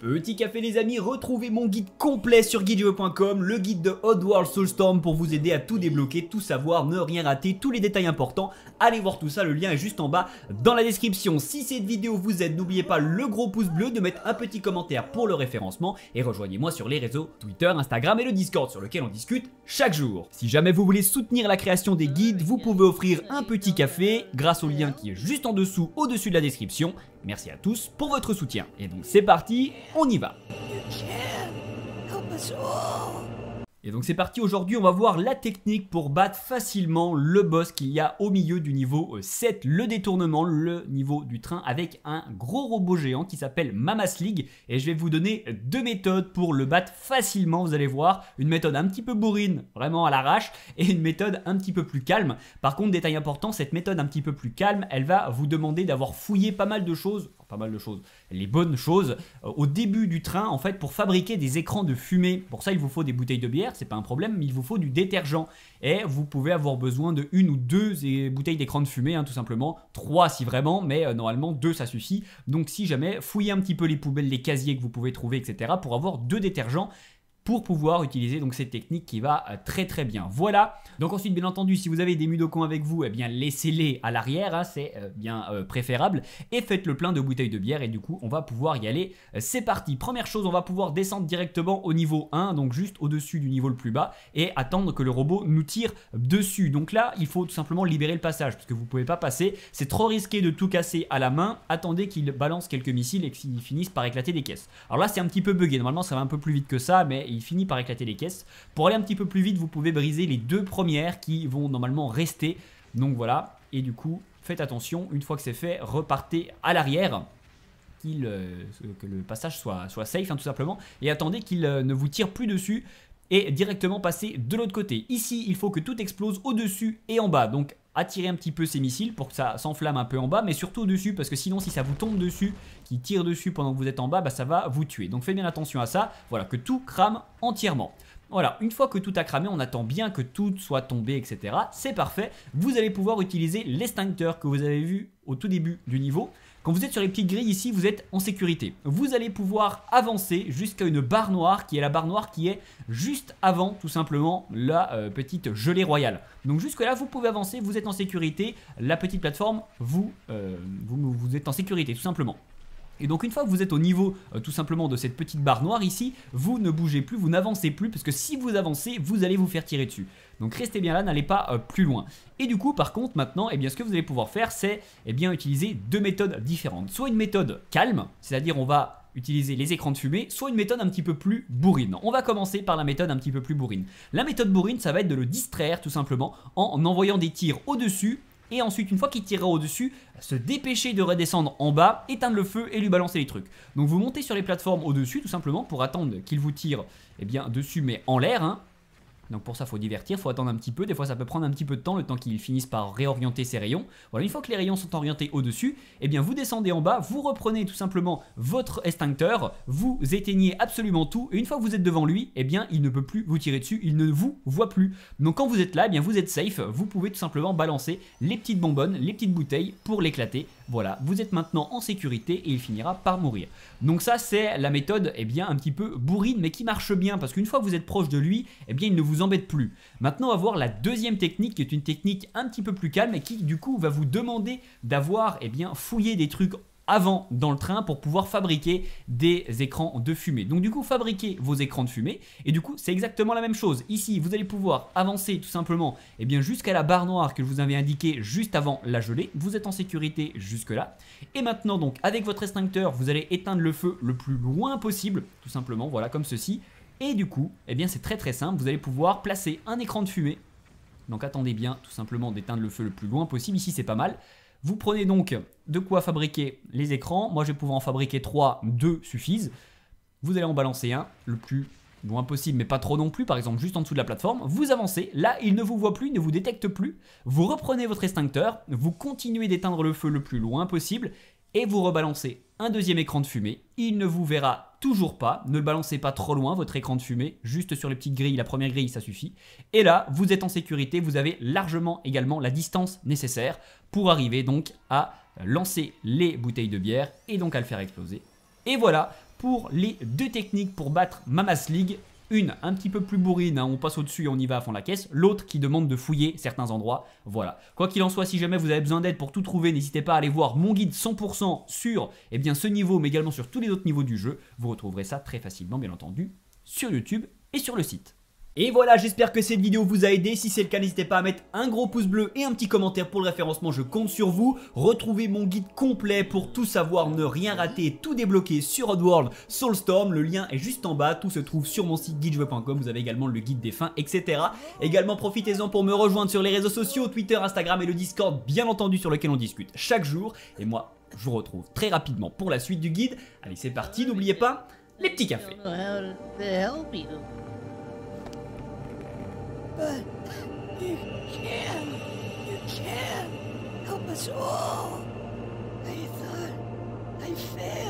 Petit café les amis, retrouvez mon guide complet sur guidejeux.com, le guide de Oddworld Soulstorm pour vous aider à tout débloquer, tout savoir, ne rien rater, tous les détails importants. Allez voir tout ça, le lien est juste en bas dans la description. Si cette vidéo vous aide, n'oubliez pas le gros pouce bleu, de mettre un petit commentaire pour le référencement et rejoignez-moi sur les réseaux Twitter, Instagram et le Discord sur lequel on discute chaque jour. Si jamais vous voulez soutenir la création des guides, vous pouvez offrir un petit café grâce au lien qui est juste en dessous, au-dessus de la description. Merci à tous pour votre soutien. Et donc c'est parti, on y va. Et donc c'est parti, aujourd'hui on va voir la technique pour battre facilement le boss qu'il y a au milieu du niveau 7, le détournement, le niveau du train avec un gros robot géant qui s'appelle Mamas League. Et je vais vous donner deux méthodes pour le battre facilement, vous allez voir, une méthode un petit peu bourrine, vraiment à l'arrache, et une méthode un petit peu plus calme. Par contre, détail important, cette méthode un petit peu plus calme, elle va vous demander d'avoir fouillé pas mal de choses, pas mal de choses, les bonnes choses, euh, au début du train en fait pour fabriquer des écrans de fumée. Pour ça il vous faut des bouteilles de bière, c'est pas un problème, mais il vous faut du détergent. Et vous pouvez avoir besoin de une ou deux bouteilles d'écran de fumée, hein, tout simplement. Trois si vraiment, mais euh, normalement deux ça suffit. Donc si jamais, fouillez un petit peu les poubelles, les casiers que vous pouvez trouver, etc. pour avoir deux détergents pour pouvoir utiliser donc cette technique qui va euh, très très bien. Voilà. Donc ensuite, bien entendu, si vous avez des mudokons avec vous, eh bien laissez-les à l'arrière, hein, c'est euh, bien euh, préférable, et faites le plein de bouteilles de bière, et du coup, on va pouvoir y aller. c'est parti. Première chose, on va pouvoir descendre directement au niveau 1, donc juste au-dessus du niveau le plus bas, et attendre que le robot nous tire dessus. Donc là, il faut tout simplement libérer le passage, parce que vous pouvez pas passer. C'est trop risqué de tout casser à la main. Attendez qu'il balance quelques missiles et qu'il finisse par éclater des caisses. Alors là, c'est un petit peu bugué. Normalement, ça va un peu plus vite que ça, mais il finit par éclater les caisses. Pour aller un petit peu plus vite, vous pouvez briser les deux premières qui vont normalement rester. Donc voilà, et du coup, faites attention, une fois que c'est fait, repartez à l'arrière. Euh, que le passage soit, soit safe hein, tout simplement et attendez qu'il euh, ne vous tire plus dessus et directement passer de l'autre côté. Ici, il faut que tout explose au-dessus et en bas. Donc attirer un petit peu ces missiles pour que ça s'enflamme un peu en bas, mais surtout au-dessus, parce que sinon si ça vous tombe dessus, qui tire dessus pendant que vous êtes en bas, bah, ça va vous tuer. Donc faites bien attention à ça, voilà, que tout crame entièrement. Voilà, une fois que tout a cramé, on attend bien que tout soit tombé, etc. C'est parfait. Vous allez pouvoir utiliser l'extincteur que vous avez vu au tout début du niveau. Quand vous êtes sur les petites grilles ici, vous êtes en sécurité. Vous allez pouvoir avancer jusqu'à une barre noire qui est la barre noire qui est juste avant tout simplement la euh, petite gelée royale. Donc jusque là, vous pouvez avancer, vous êtes en sécurité. La petite plateforme, vous, euh, vous, vous êtes en sécurité tout simplement. Et donc une fois que vous êtes au niveau euh, tout simplement de cette petite barre noire ici, vous ne bougez plus, vous n'avancez plus, parce que si vous avancez, vous allez vous faire tirer dessus. Donc restez bien là, n'allez pas euh, plus loin. Et du coup, par contre, maintenant, eh bien, ce que vous allez pouvoir faire, c'est eh bien, utiliser deux méthodes différentes. Soit une méthode calme, c'est-à-dire on va utiliser les écrans de fumée, soit une méthode un petit peu plus bourrine. On va commencer par la méthode un petit peu plus bourrine. La méthode bourrine, ça va être de le distraire tout simplement en envoyant des tirs au-dessus et ensuite une fois qu'il tirera au-dessus, se dépêcher de redescendre en bas, éteindre le feu et lui balancer les trucs. Donc vous montez sur les plateformes au-dessus tout simplement pour attendre qu'il vous tire eh bien, dessus mais en l'air, hein, donc pour ça, faut divertir, faut attendre un petit peu. Des fois, ça peut prendre un petit peu de temps, le temps qu'ils finissent par réorienter ces rayons. Voilà, une fois que les rayons sont orientés au-dessus, eh bien vous descendez en bas, vous reprenez tout simplement votre extincteur, vous éteignez absolument tout, et une fois que vous êtes devant lui, eh bien il ne peut plus vous tirer dessus, il ne vous voit plus. Donc quand vous êtes là, eh bien vous êtes safe, vous pouvez tout simplement balancer les petites bonbonnes, les petites bouteilles pour l'éclater. Voilà, vous êtes maintenant en sécurité et il finira par mourir. Donc ça c'est la méthode eh bien un petit peu bourrine mais qui marche bien parce qu'une fois que vous êtes proche de lui, eh bien il ne vous embête plus. Maintenant on va voir la deuxième technique qui est une technique un petit peu plus calme et qui du coup va vous demander d'avoir eh bien fouillé des trucs avant dans le train pour pouvoir fabriquer des écrans de fumée. Donc du coup, fabriquez vos écrans de fumée et du coup, c'est exactement la même chose. Ici, vous allez pouvoir avancer tout simplement et eh bien jusqu'à la barre noire que je vous avais indiqué juste avant la gelée. Vous êtes en sécurité jusque là. Et maintenant donc, avec votre extincteur, vous allez éteindre le feu le plus loin possible, tout simplement, voilà comme ceci. Et du coup, eh bien c'est très très simple, vous allez pouvoir placer un écran de fumée. Donc attendez bien tout simplement d'éteindre le feu le plus loin possible. Ici c'est pas mal. Vous prenez donc de quoi fabriquer les écrans. Moi, je vais pouvoir en fabriquer 3, 2 suffisent. Vous allez en balancer un, le plus loin possible, mais pas trop non plus, par exemple juste en dessous de la plateforme. Vous avancez, là, il ne vous voit plus, il ne vous détecte plus. Vous reprenez votre extincteur, vous continuez d'éteindre le feu le plus loin possible, et vous rebalancez un deuxième écran de fumée. Il ne vous verra toujours pas. Ne le balancez pas trop loin, votre écran de fumée. Juste sur les petites grilles, la première grille, ça suffit. Et là, vous êtes en sécurité. Vous avez largement également la distance nécessaire pour arriver donc à lancer les bouteilles de bière et donc à le faire exploser. Et voilà, pour les deux techniques pour battre Mamas League. Une un petit peu plus bourrine, hein, on passe au-dessus et on y va à fond la caisse. L'autre qui demande de fouiller certains endroits. Voilà. Quoi qu'il en soit, si jamais vous avez besoin d'aide pour tout trouver, n'hésitez pas à aller voir mon guide 100% sur eh bien, ce niveau, mais également sur tous les autres niveaux du jeu. Vous retrouverez ça très facilement, bien entendu, sur YouTube et sur le site. Et voilà, j'espère que cette vidéo vous a aidé. Si c'est le cas, n'hésitez pas à mettre un gros pouce bleu et un petit commentaire pour le référencement, je compte sur vous. Retrouvez mon guide complet pour tout savoir, ne rien rater, tout débloquer sur Oddworld Soulstorm. Le lien est juste en bas, tout se trouve sur mon site guidejouer.com. Vous avez également le guide des fins, etc. Également, profitez-en pour me rejoindre sur les réseaux sociaux, Twitter, Instagram et le Discord, bien entendu, sur lequel on discute chaque jour. Et moi, je vous retrouve très rapidement pour la suite du guide. Allez, c'est parti, n'oubliez pas les petits cafés. But you can, you can help us all. I thought I failed.